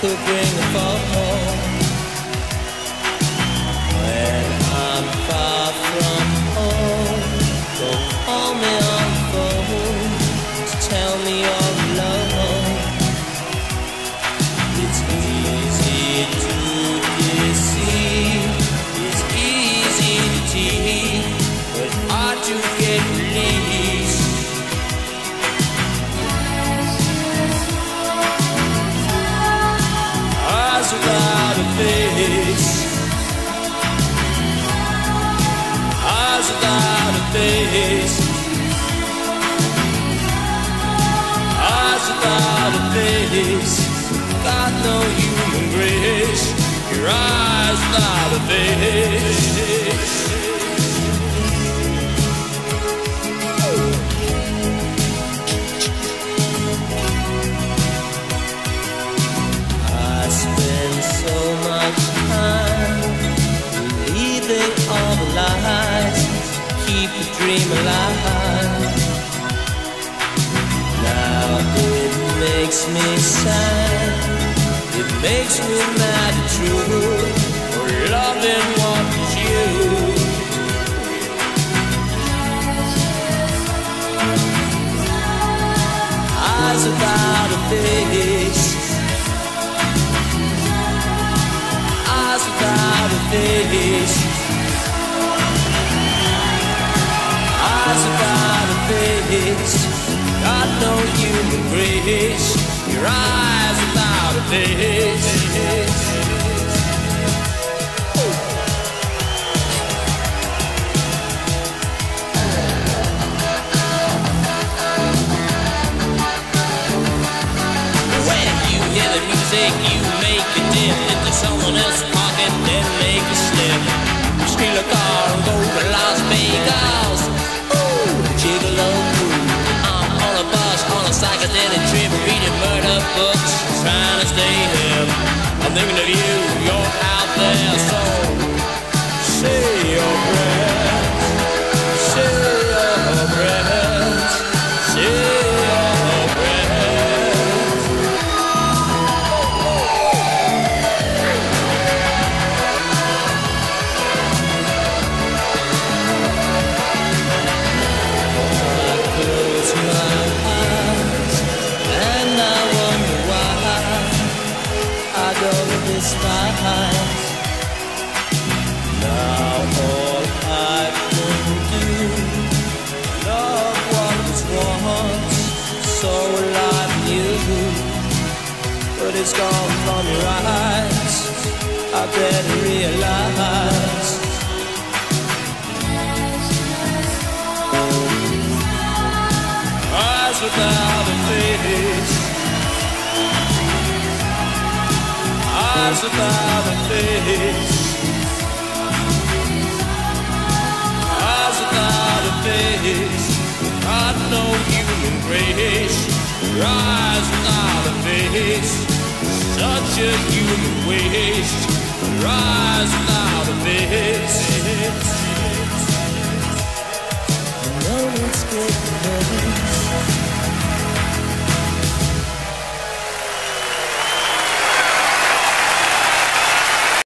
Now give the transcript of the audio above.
could bring a fall. When I'm far from home, don't call me on the phone to tell me you're alone. It's easy without a face. Eyes without a face. Eyes without a face. Got no human grace. Your eyes without a face. All keep the dream alive. Now it makes me sad, it makes me mad and true for loving what was you. Eyes without a face. eyes without a face. Grace. Your eyes without a face. When you hear the music, you psychedelic trip, reading murder books, trying to stay hip. I'm thinking of you, you're out there, so despise. Now all I can do, love was once so in you, but it's gone from your eyes. I better realize. eyes without a face. Eyes without a face. Eyes without a face. Got no human grace. Your